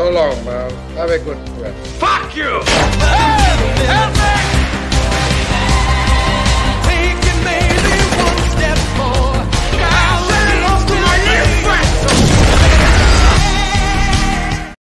So long, man. Have a good trip. Fuck you!